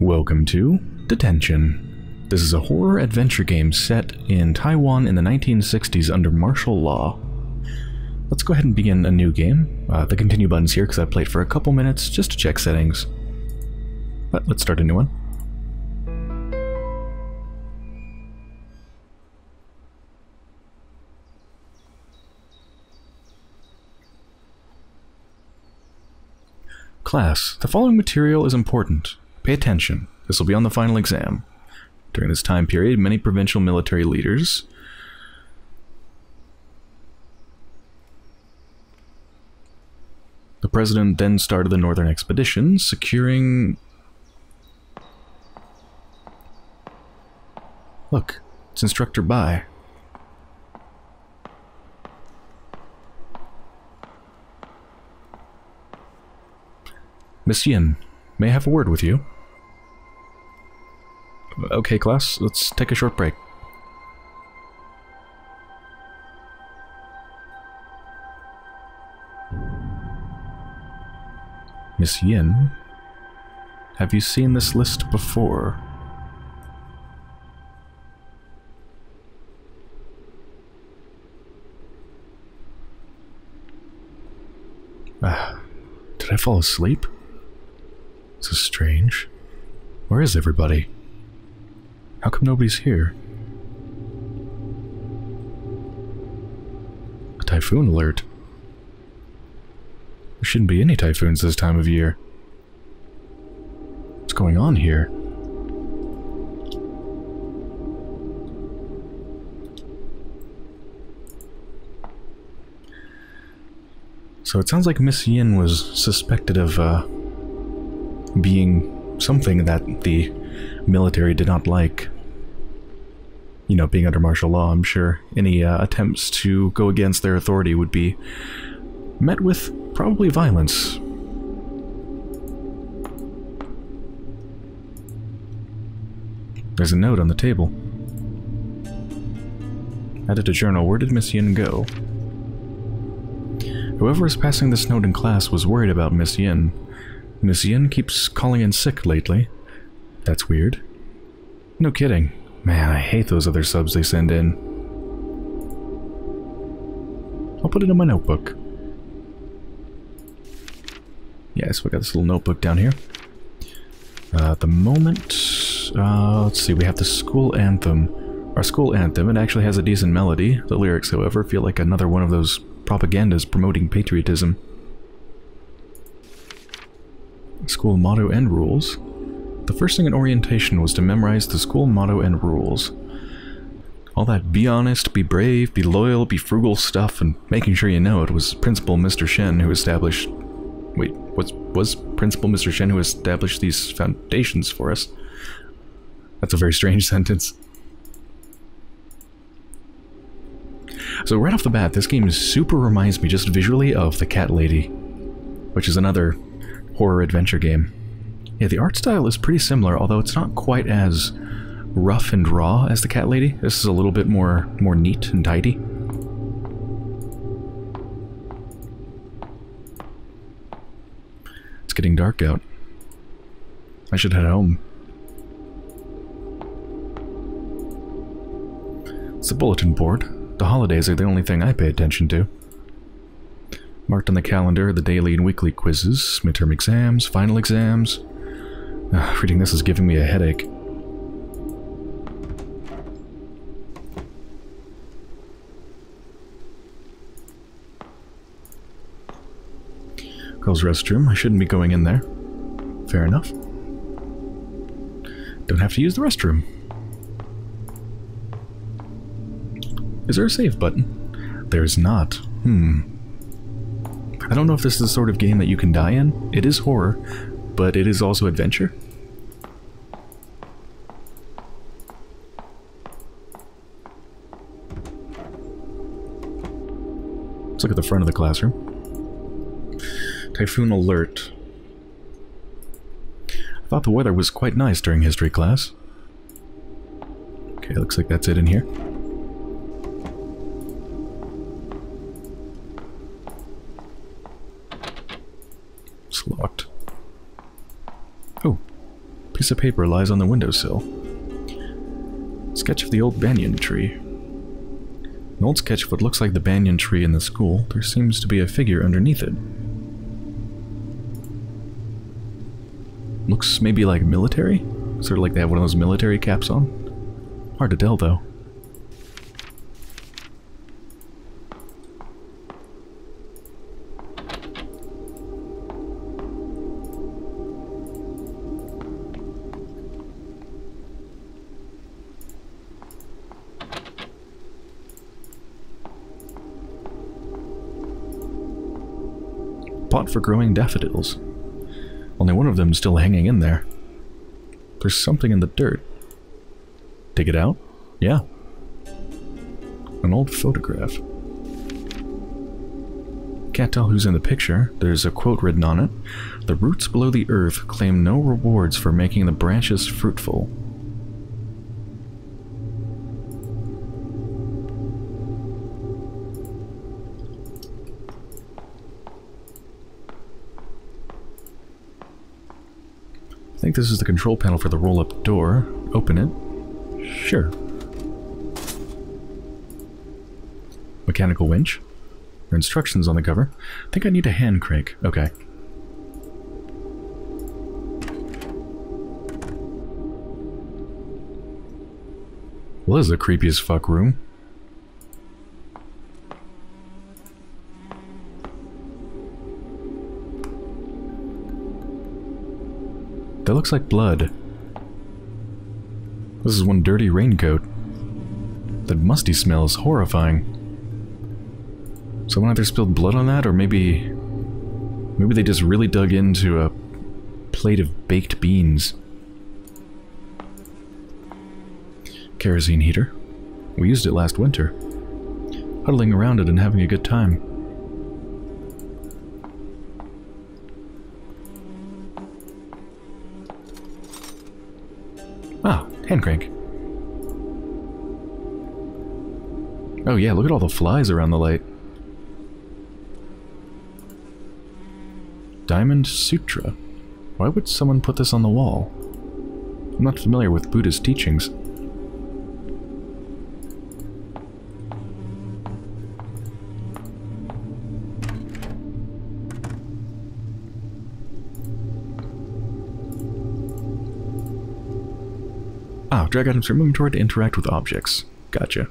Welcome to Detention. This is a horror adventure game set in Taiwan in the 1960s under martial law. Let's go ahead and begin a new game. Uh, the continue button's here because I played for a couple minutes just to check settings. But let's start a new one. Class, the following material is important. Pay attention. This will be on the final exam. During this time period, many provincial military leaders The president then started the northern expedition, securing... Look, it's Instructor Bai. Miss Yin, may I have a word with you? Okay, class, let's take a short break. Miss Yin, have you seen this list before? Ah, did I fall asleep? This is strange. Where is everybody? How come nobody's here? A typhoon alert. There shouldn't be any typhoons this time of year. What's going on here? So it sounds like Miss Yin was suspected of uh, being something that the military did not like. You know, being under martial law, I'm sure any uh, attempts to go against their authority would be met with probably violence. There's a note on the table. Added to journal, where did Miss Yin go? Whoever is passing this note in class was worried about Miss Yin. Miss Yin keeps calling in sick lately. That's weird. No kidding. Man, I hate those other subs they send in. I'll put it in my notebook. Yeah, so we got this little notebook down here. Uh, at the moment, uh, let's see, we have the school anthem. Our school anthem, it actually has a decent melody. The lyrics, however, feel like another one of those propagandas promoting patriotism. School motto and rules. The first thing in orientation was to memorize the school motto and rules. All that be honest, be brave, be loyal, be frugal stuff, and making sure you know it was Principal Mr. Shen who established... Wait, was, was Principal Mr. Shen who established these foundations for us? That's a very strange sentence. So right off the bat, this game super reminds me just visually of The Cat Lady, which is another horror adventure game. Yeah, the art style is pretty similar, although it's not quite as rough and raw as The Cat Lady. This is a little bit more, more neat and tidy. It's getting dark out. I should head home. It's a bulletin board. The holidays are the only thing I pay attention to. Marked on the calendar the daily and weekly quizzes, midterm exams, final exams. Uh, reading this is giving me a headache. Girls' restroom. I shouldn't be going in there. Fair enough. Don't have to use the restroom. Is there a save button? There's not. Hmm. I don't know if this is the sort of game that you can die in. It is horror, but it is also adventure. Let's look at the front of the classroom. Typhoon alert. I thought the weather was quite nice during history class. Okay, looks like that's it in here. Piece of paper lies on the windowsill. Sketch of the old banyan tree. An old sketch of what looks like the banyan tree in the school. There seems to be a figure underneath it. Looks maybe like military? Sort of like they have one of those military caps on. Hard to tell, though. Pot for growing daffodils. Only one of them is still hanging in there. There's something in the dirt. Dig it out? Yeah. An old photograph. Can't tell who's in the picture. There's a quote written on it. The roots below the earth claim no rewards for making the branches fruitful. Think this is the control panel for the roll-up door. Open it. Sure. Mechanical winch. There are instructions on the cover. I think I need a hand crank. Okay. Well, this is the creepiest fuck room. That looks like blood. This is one dirty raincoat. That musty smell is horrifying. Someone either spilled blood on that, or maybe... Maybe they just really dug into a plate of baked beans. Kerosene heater. We used it last winter. Huddling around it and having a good time. Hand crank. Oh yeah, look at all the flies around the light. Diamond Sutra. Why would someone put this on the wall? I'm not familiar with Buddha's teachings. Ah, drag items from inventory to interact with objects. Gotcha.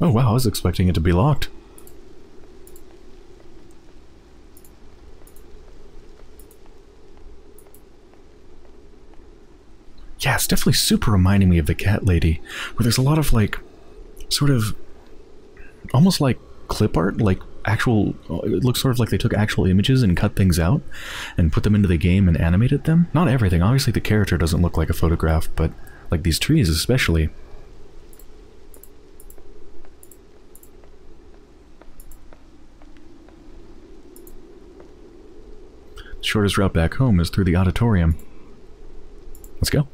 Oh wow, I was expecting it to be locked. Definitely super reminding me of the cat lady, where there's a lot of like, sort of, almost like clip art, like actual, it looks sort of like they took actual images and cut things out and put them into the game and animated them. Not everything, obviously the character doesn't look like a photograph, but like these trees especially. Shortest route back home is through the auditorium. Let's go.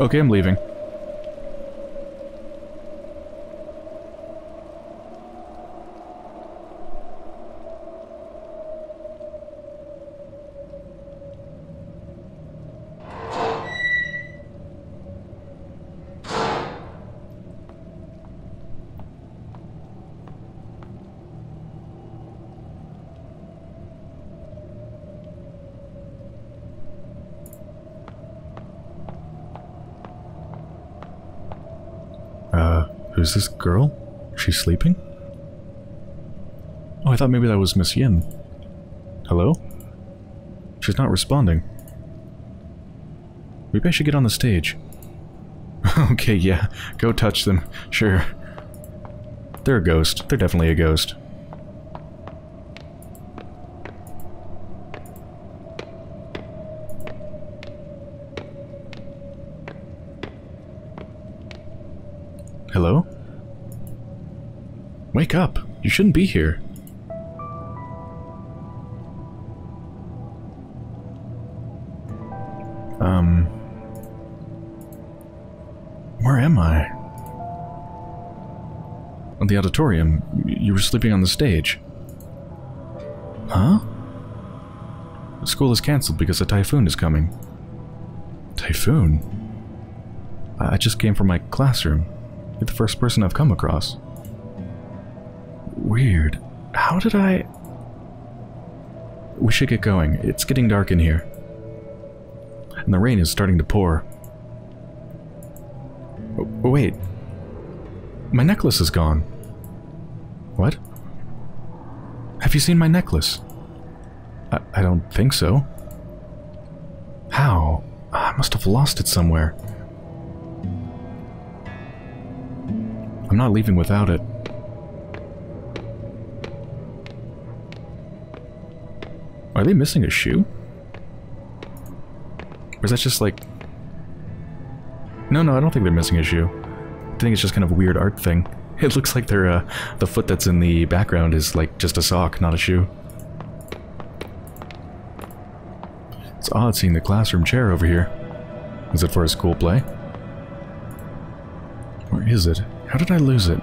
Okay, I'm leaving. Uh, who's this girl? She's sleeping? Oh, I thought maybe that was Miss Yin. Hello? She's not responding. Maybe I should get on the stage. okay, yeah. Go touch them. Sure. They're a ghost. They're definitely a ghost. Wake up. You shouldn't be here. Um... Where am I? On the auditorium. You were sleeping on the stage. Huh? The school is cancelled because a typhoon is coming. Typhoon? I just came from my classroom. You're the first person I've come across. Weird. How did I... We should get going. It's getting dark in here. And the rain is starting to pour. Oh, wait. My necklace is gone. What? Have you seen my necklace? I, I don't think so. How? I must have lost it somewhere. I'm not leaving without it. Are they missing a shoe? Or is that just like... No, no, I don't think they're missing a shoe. I think it's just kind of a weird art thing. It looks like they're, uh, the foot that's in the background is like just a sock, not a shoe. It's odd seeing the classroom chair over here. Is it for a school play? Where is it? How did I lose it?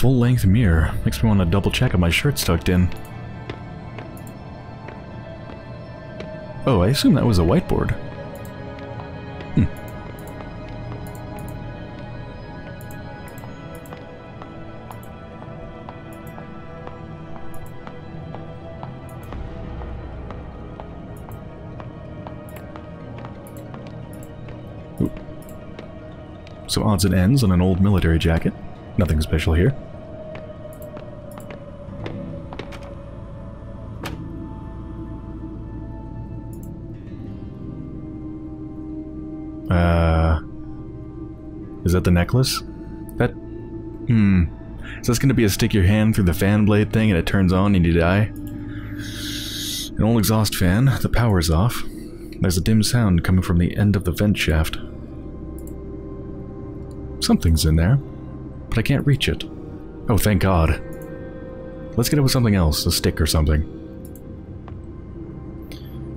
Full-length mirror makes me want to double check if my shirt's tucked in. Oh, I assume that was a whiteboard. Hmm. Some odds and ends on an old military jacket. Nothing special here. Uh, is that the necklace? That, hmm. Is this gonna be a stick your hand through the fan blade thing and it turns on and you die? An old exhaust fan, the power's off. There's a dim sound coming from the end of the vent shaft. Something's in there, but I can't reach it. Oh, thank God. Let's get it with something else, a stick or something.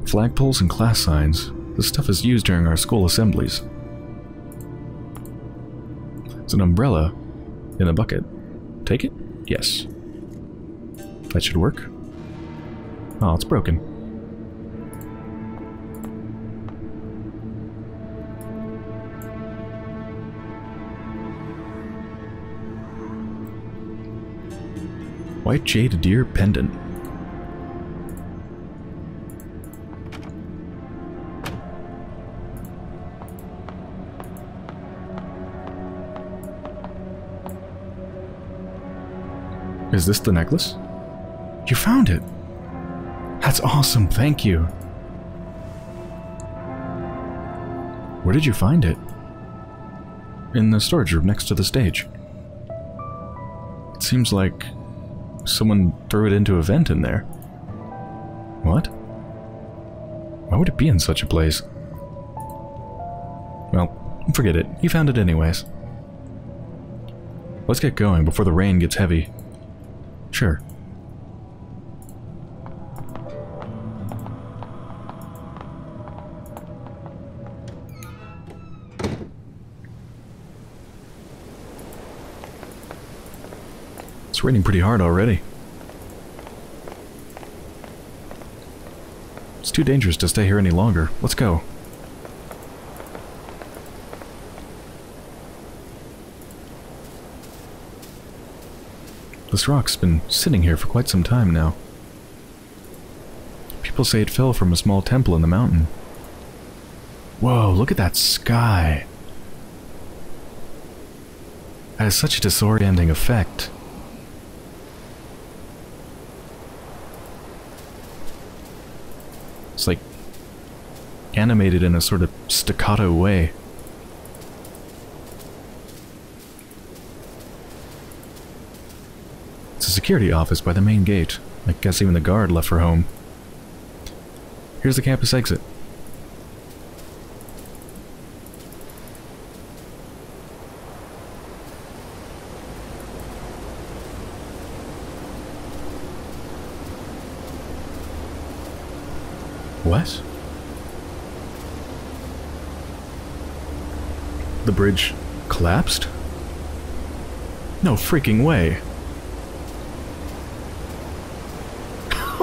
Flagpoles and class signs. This stuff is used during our school assemblies. It's an umbrella in a bucket. Take it? Yes. That should work. Oh, it's broken. White jade deer pendant. Is this the necklace? You found it! That's awesome, thank you! Where did you find it? In the storage room next to the stage. It seems like someone threw it into a vent in there. What? Why would it be in such a place? Well, forget it. You found it anyways. Let's get going before the rain gets heavy. Sure. It's raining pretty hard already. It's too dangerous to stay here any longer. Let's go. This rock's been sitting here for quite some time now. People say it fell from a small temple in the mountain. Whoa, look at that sky! That has such a disorienting effect. It's like animated in a sort of staccato way. It's a security office by the main gate. I guess even the guard left for home. Here's the campus exit. What? The bridge collapsed? No freaking way.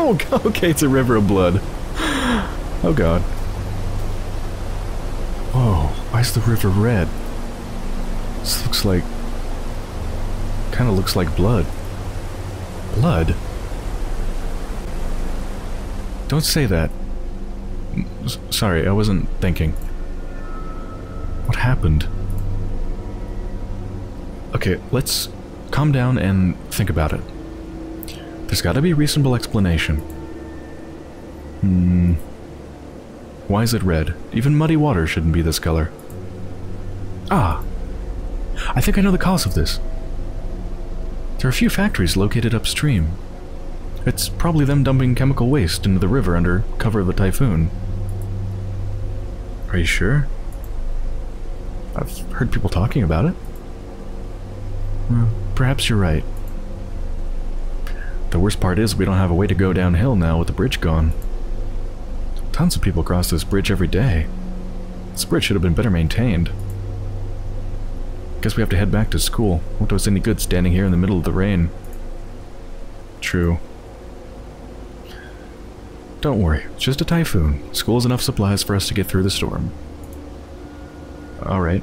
Oh, okay, it's a river of blood. Oh god. Whoa, why is the river red? This looks like... Kinda looks like blood. Blood? Don't say that. S sorry, I wasn't thinking. What happened? Okay, let's calm down and think about it. There's gotta be a reasonable explanation. Hmm... Why is it red? Even muddy water shouldn't be this color. Ah! I think I know the cause of this. There are a few factories located upstream. It's probably them dumping chemical waste into the river under cover of the typhoon. Are you sure? I've heard people talking about it. Perhaps you're right. The worst part is we don't have a way to go downhill now with the bridge gone. Tons of people cross this bridge every day. This bridge should have been better maintained. Guess we have to head back to school. Won't do us any good standing here in the middle of the rain. True. Don't worry, it's just a typhoon. School has enough supplies for us to get through the storm. Alright.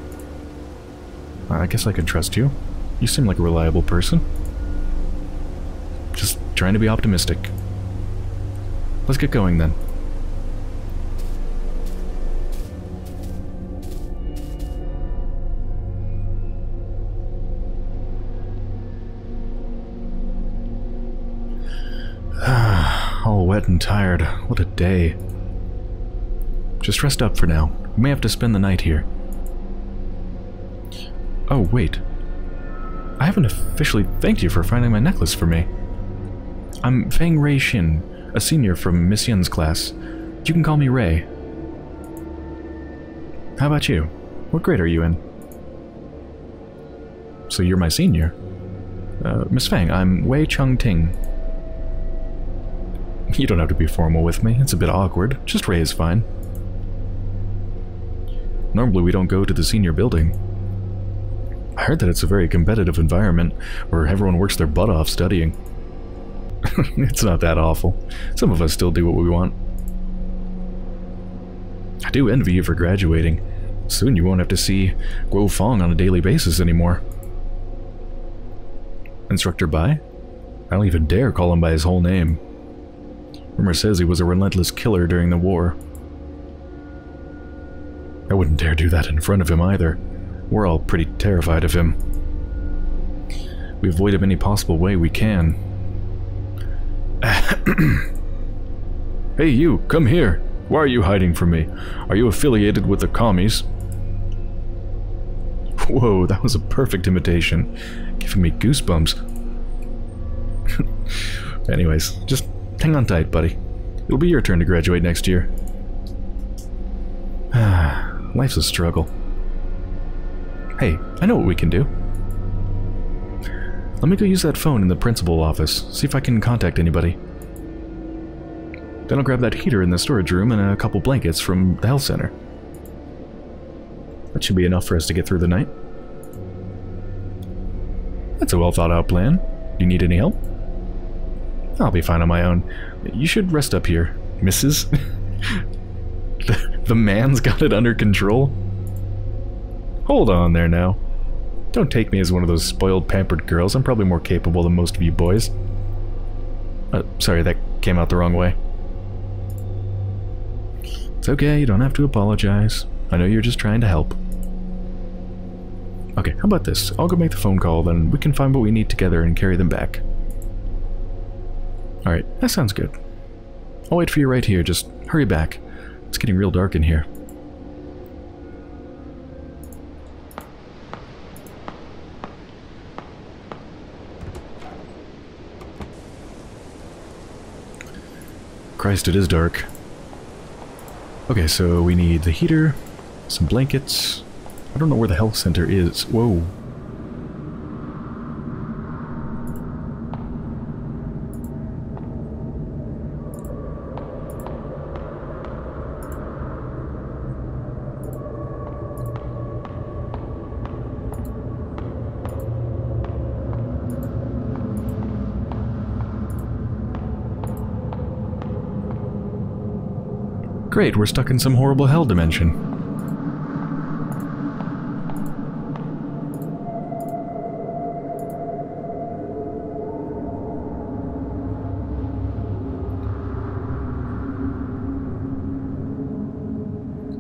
I guess I can trust you. You seem like a reliable person. Just trying to be optimistic. Let's get going then. All wet and tired. What a day. Just rest up for now. We may have to spend the night here. Oh, wait. I haven't officially thanked you for finding my necklace for me. I'm Feng Rei Xin, a senior from Miss Yin's class. You can call me Ray. How about you? What grade are you in? So you're my senior? Uh, Miss Feng, I'm Wei Chung Ting. You don't have to be formal with me. It's a bit awkward. Just Ray is fine. Normally we don't go to the senior building. I heard that it's a very competitive environment where everyone works their butt off studying. it's not that awful. Some of us still do what we want. I do envy you for graduating. Soon you won't have to see Guo Fong on a daily basis anymore. Instructor Bai? I don't even dare call him by his whole name. Rumor says he was a relentless killer during the war. I wouldn't dare do that in front of him either. We're all pretty terrified of him. We avoid him any possible way we can. hey you, come here. Why are you hiding from me? Are you affiliated with the commies? Whoa, that was a perfect imitation. Giving me goosebumps. Anyways, just Hang on tight, buddy. It'll be your turn to graduate next year. Life's a struggle. Hey, I know what we can do. Let me go use that phone in the principal office, see if I can contact anybody. Then I'll grab that heater in the storage room and a couple blankets from the health center. That should be enough for us to get through the night. That's a well thought out plan. Do you need any help? I'll be fine on my own. You should rest up here, Mrs. the, the man's got it under control. Hold on there now. Don't take me as one of those spoiled, pampered girls. I'm probably more capable than most of you boys. Uh, sorry, that came out the wrong way. It's okay, you don't have to apologize. I know you're just trying to help. Okay, how about this? I'll go make the phone call, then we can find what we need together and carry them back. Alright, that sounds good. I'll wait for you right here, just hurry back. It's getting real dark in here. Christ, it is dark. Okay, so we need the heater, some blankets. I don't know where the health center is. Whoa. Great, we're stuck in some horrible hell dimension.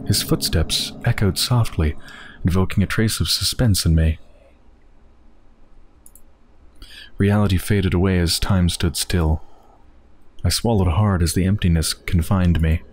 His footsteps echoed softly, invoking a trace of suspense in me. Reality faded away as time stood still. I swallowed hard as the emptiness confined me.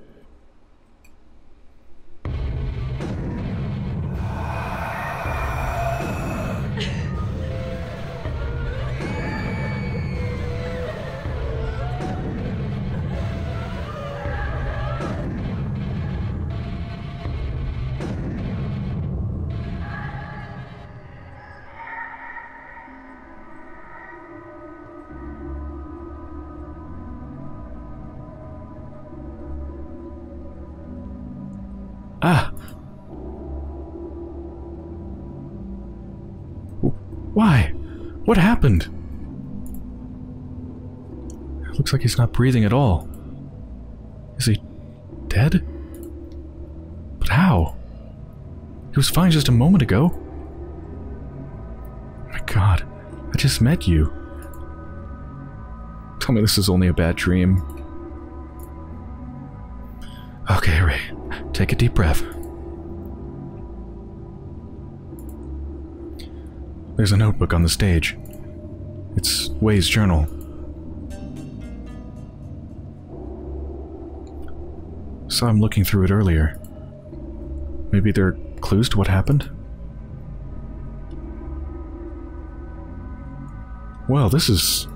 Ah! Why? What happened? It looks like he's not breathing at all. Is he dead? But how? He was fine just a moment ago. my god, I just met you. Tell me this is only a bad dream. Take a deep breath. There's a notebook on the stage. It's Wei's journal. Saw him looking through it earlier. Maybe there are clues to what happened? Well, this is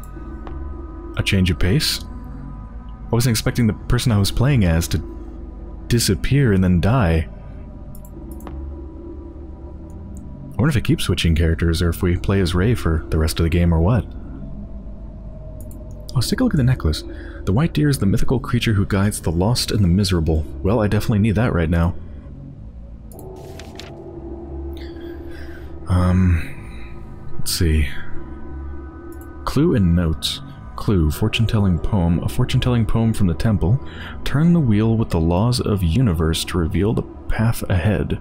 a change of pace. I wasn't expecting the person I was playing as to disappear and then die. I wonder if it keeps switching characters or if we play as Ray for the rest of the game or what. Let's take a look at the necklace. The white deer is the mythical creature who guides the lost and the miserable. Well, I definitely need that right now. Um, let's see. Clue and notes. Clue, fortune-telling poem. A fortune-telling poem from the temple. Turn the wheel with the laws of universe to reveal the path ahead.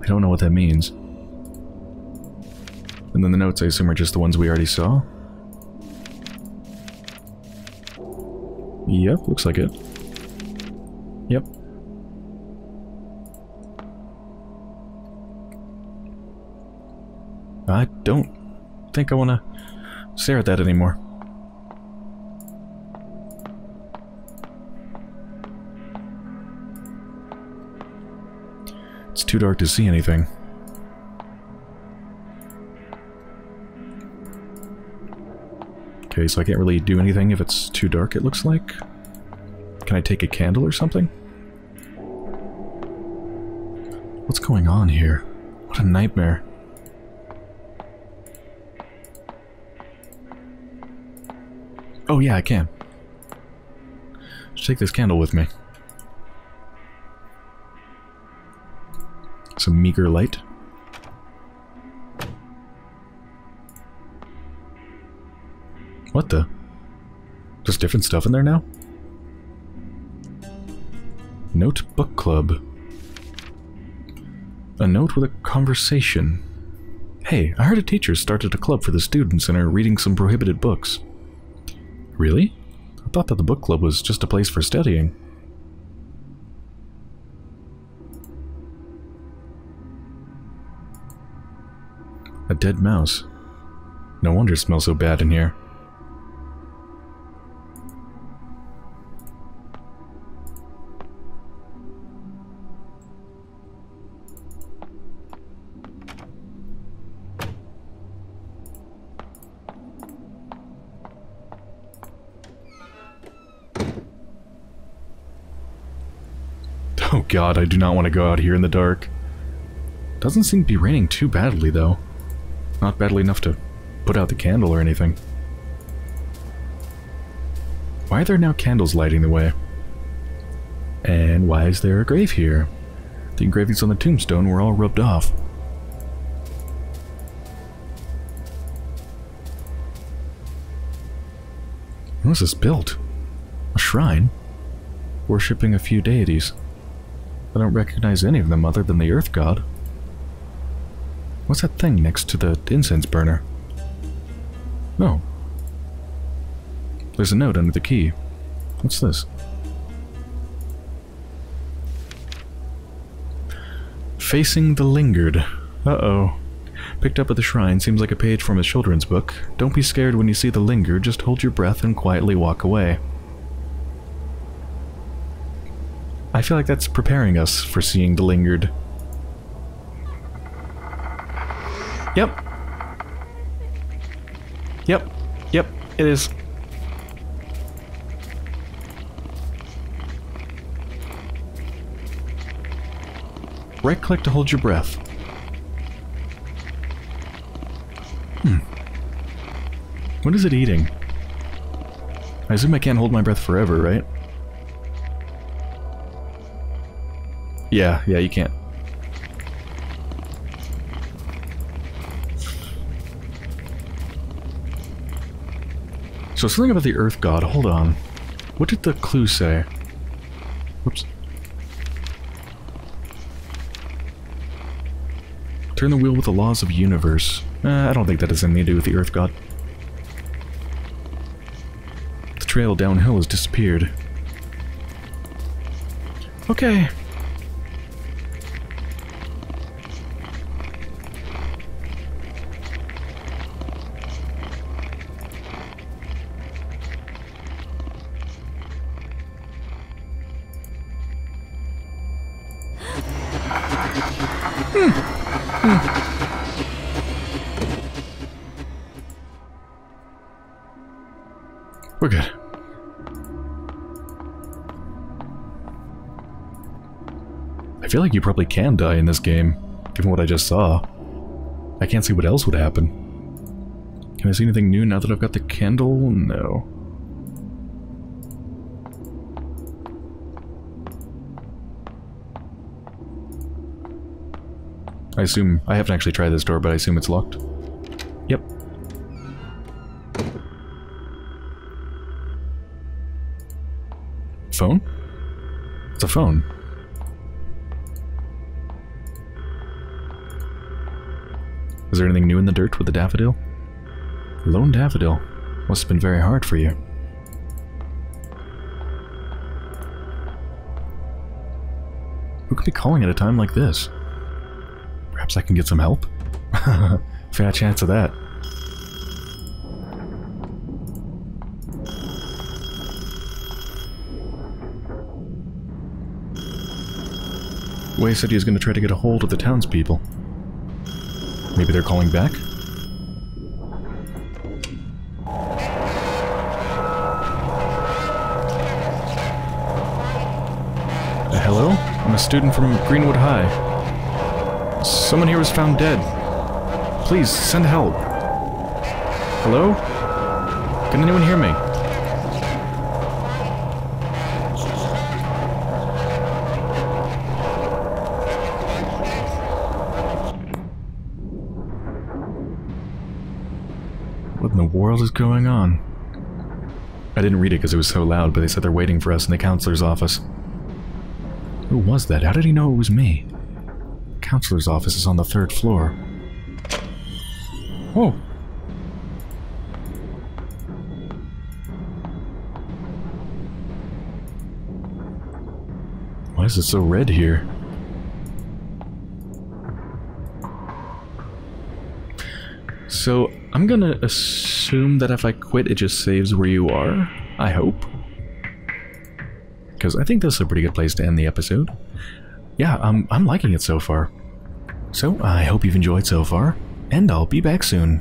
I don't know what that means. And then the notes, I assume, are just the ones we already saw? Yep, looks like it. Yep. I don't think I want to stare at that anymore. It's too dark to see anything. Okay, so I can't really do anything if it's too dark, it looks like. Can I take a candle or something? What's going on here? What a nightmare. Oh yeah, I can. Let's take this candle with me. Some meager light. What the? Just different stuff in there now? Note Book Club. A note with a conversation. Hey, I heard a teacher started a club for the students and are reading some prohibited books. Really? I thought that the book club was just a place for studying. A dead mouse. No wonder it smells so bad in here. God, I do not want to go out here in the dark. Doesn't seem to be raining too badly, though. Not badly enough to put out the candle or anything. Why are there now candles lighting the way? And why is there a grave here? The engravings on the tombstone were all rubbed off. When was this built? A shrine? worshipping a few deities. I don't recognize any of them other than the Earth God. What's that thing next to the incense burner? No. There's a note under the key. What's this? Facing the Lingered. Uh-oh. Picked up at the shrine seems like a page from a children's book. Don't be scared when you see the Lingered, just hold your breath and quietly walk away. I feel like that's preparing us for seeing the Lingered. Yep. Yep. Yep, it is. Right click to hold your breath. Hmm. What is it eating? I assume I can't hold my breath forever, right? Yeah, yeah, you can't. So something about the Earth God, hold on. What did the clue say? Whoops. Turn the wheel with the laws of universe. Uh, I don't think that has anything to do with the Earth God. The trail downhill has disappeared. Okay. We're good. I feel like you probably can die in this game, given what I just saw. I can't see what else would happen. Can I see anything new now that I've got the candle? No. I assume... I haven't actually tried this door, but I assume it's locked. Yep. Phone? It's a phone. Is there anything new in the dirt with the daffodil? Lone daffodil. Must have been very hard for you. Who could be calling at a time like this? Perhaps I can get some help? Fair chance of that. Wei said he was going to try to get a hold of the townspeople. Maybe they're calling back? Uh, hello? I'm a student from Greenwood High. Someone here was found dead. Please, send help. Hello? Can anyone hear me? What in the world is going on? I didn't read it because it was so loud, but they said they're waiting for us in the counselor's office. Who was that? How did he know it was me? Counselor's office is on the third floor. Whoa! Why is it so red here? So, I'm gonna assume that if I quit, it just saves where you are. I hope. Because I think this is a pretty good place to end the episode. Yeah, I'm, I'm liking it so far. So, I hope you've enjoyed so far, and I'll be back soon.